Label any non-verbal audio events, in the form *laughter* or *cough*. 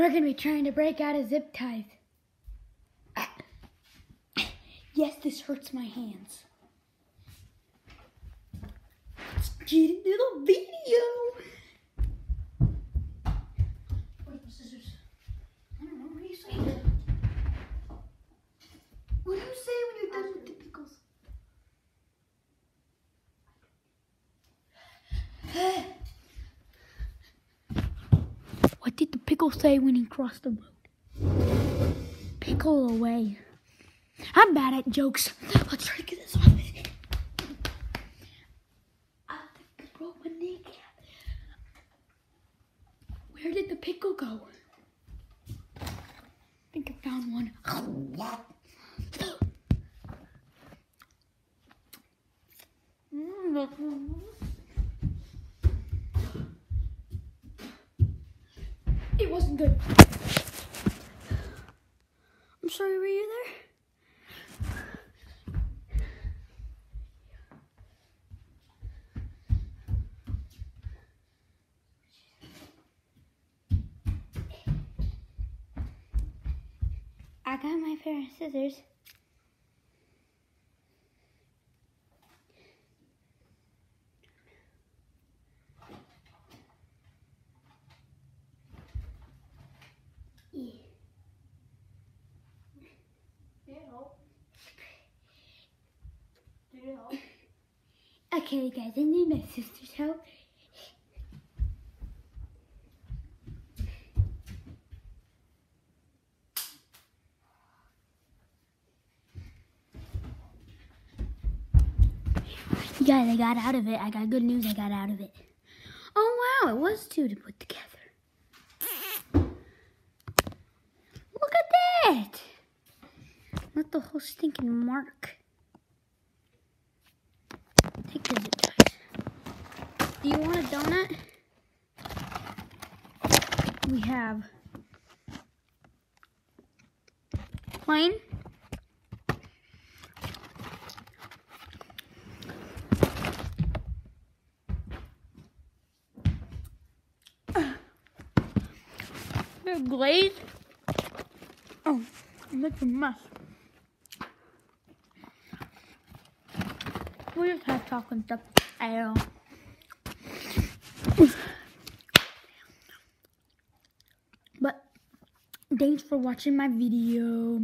We're gonna be trying to break out of zip ties. *coughs* Yes, this hurts my hands. Let's get into the video. Where's my scissors? I don't know. What do you say? What do you say when you're done with the pickles? What did the pickle say when he crossed the road? Pickle away. I'm bad at jokes. Let's try to get this. I broke my kneecap. Where did the pickle go? I think I found one. *laughs* Mm. It wasn't good. I'm sorry, were you there? I got my pair of scissors. Okay, guys, I need my sister's help. Guys, I got out of it. I got good news. I got out of it. Oh, wow. It was two to put together. Look at that. Not the whole stinking mark. Take ties. Do you want a donut? We have plain. They're. Oh, I'm making a mess. We just have chocolate stuff. I don't know. But thanks for watching my video.